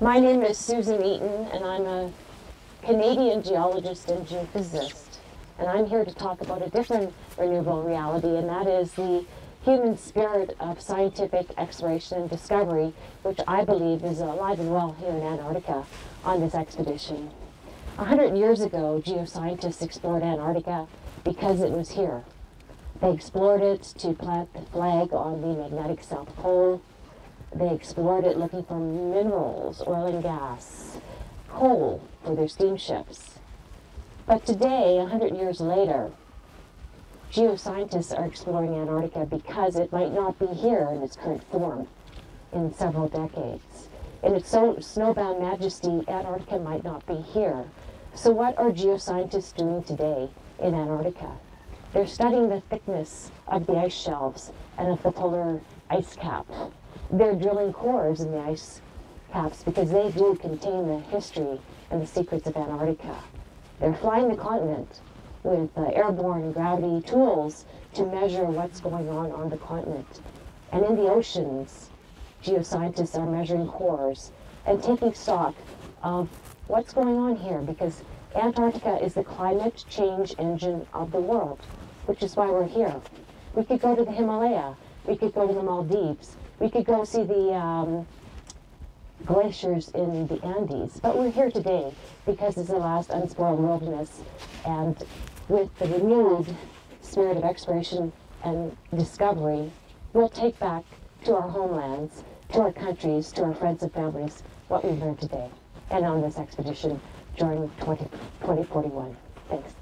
My name is Susan Eaton, and I'm a Canadian geologist and geophysicist. And I'm here to talk about a different renewable reality, and that is the human spirit of scientific exploration and discovery, which I believe is alive and well here in Antarctica on this expedition. A hundred years ago, geoscientists explored Antarctica because it was here. They explored it to plant the flag on the magnetic South Pole, they explored it looking for minerals, oil and gas, coal for their steamships. But today, a 100 years later, geoscientists are exploring Antarctica because it might not be here in its current form in several decades. In its so snowbound majesty, Antarctica might not be here. So what are geoscientists doing today in Antarctica? They're studying the thickness of the ice shelves and of the polar ice cap they're drilling cores in the ice caps because they do contain the history and the secrets of Antarctica. They're flying the continent with uh, airborne gravity tools to measure what's going on on the continent. And in the oceans, geoscientists are measuring cores and taking stock of what's going on here because Antarctica is the climate change engine of the world, which is why we're here. We could go to the Himalaya, we could go to the Maldives, we could go see the um, glaciers in the Andes, but we're here today because it's the last unspoiled wilderness, and with the renewed spirit of exploration and discovery, we'll take back to our homelands, to our countries, to our friends and families, what we learned today and on this expedition during 20, 2041. Thanks.